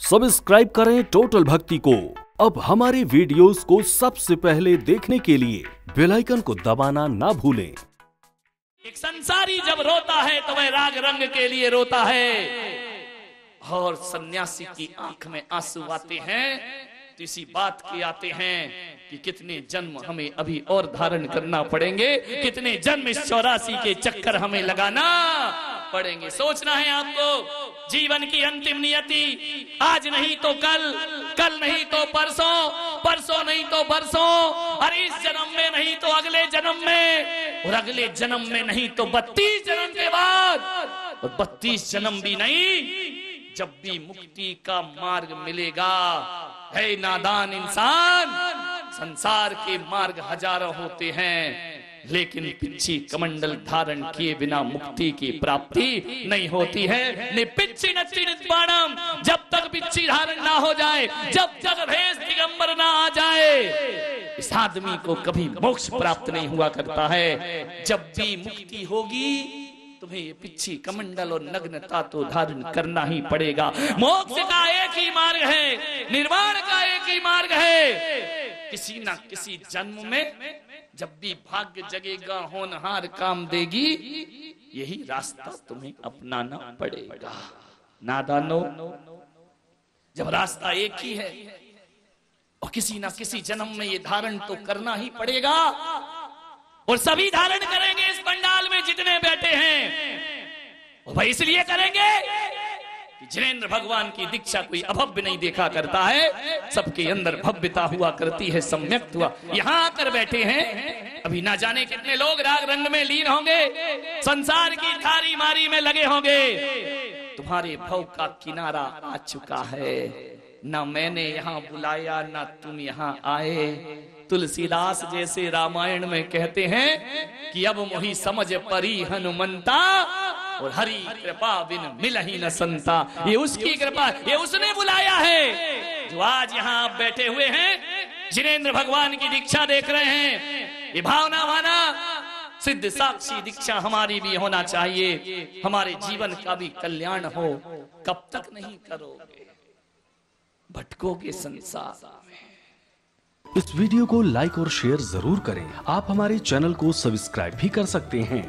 Subscribe करें total भक्ति को। अब हमारे वीडियोस को सबसे पहले देखने के लिए बेल आइकन को दबाना ना भूलें। एक संसारी जब रोता है तो वह राग रंग के लिए रोता है। और सन्यासी की आँख में आँसू आते हैं। तो इसी बात के आते हैं कि कितने जन्म हमें अभी और धारण करना पड़ेंगे, कितने जन्म इस चौरासी के चक्कर हमें लगाना पड़ेंगे। सोचना है आपको, जीवन की अंतिम नियति, आज नहीं तो कल कल नहीं तो परसों परसों नहीं तो बरसों, और इस जन्म में नहीं तो अगले जन्म में, और अगले जन्म में नहीं तो बत्तीस जन्म के बाद, और बत्तीस जन्म भी नहीं जब भी मुक्ति का मार्ग मिलेगा, है नादान इंसान, संसार के मार्ग हज़ारों होते हैं, लेकिन पिच्छी कमंडल धारण किए बिना मुक्ति की प्राप्ति नहीं होती है। जब तक पिच्छी धारण ना हो जाए, जब तक भेष दिगंबर ना आ जाए। इस आदमी को कभी मोक्ष प्राप्त नहीं हुआ करता है। जब भी मुक्ति होगी तुम्हें ये पिच्छी कमंडल और नग्नता तो धारण करना ही पड़ेगा। मोक्ष का एक ही मार्ग है, निर्वाण का एक ही मार्ग है। किसी ना किसी जन्म में जब भी भाग्य जगेगा, होनहार काम देगी, यही रास्ता तुम्हें अपनाना पड़ेगा। नादानो, जब रास्ता एक ही है और किसी ना किसी जन्म में ये धारण तो करना ही पड़ेगा, और सभी धारण करेंगे इस पंडाल में जितने और भाई इसलिए करेंगे जिनेन्द्र भगवान की दीक्षा कोई अभव्य नहीं देखा करता है, सबके अंदर भव्यता हुआ करती है, सम्यक हुआ। यहाँ आकर बैठे हैं। अभी ना जाने कितने लोग राग रंग में लीन होंगे, संसार की थारी मारी में लगे होंगे। तुम्हारे भव का किनारा आ चुका है। न मैंने यहाँ बुलाया, न तुम यहाँ आए। तुलसीदास जैसे रामायण में कहते हैं कि अब मोही समझ परी हनुमंता और हरि कृपा बिन मिल ही न संता। ये उसकी कृपा, ये उसने बुलाया है, जो आज यहाँ आप बैठे हुए हैं, जिनेन्द्र भगवान की दीक्षा देख रहे हैं। ये भावना वाना सिद्ध साक्षी दीक्षा हमारी भी होना चाहिए, हमारे जीवन का भी कल्याण हो, कब तक नहीं करोगे? भटकोगे संसार इस वीडियो को लाइक और शेयर ज़रूर करें। आप हमारे चैनल को सब्सक्राइब भी कर सकते हैं।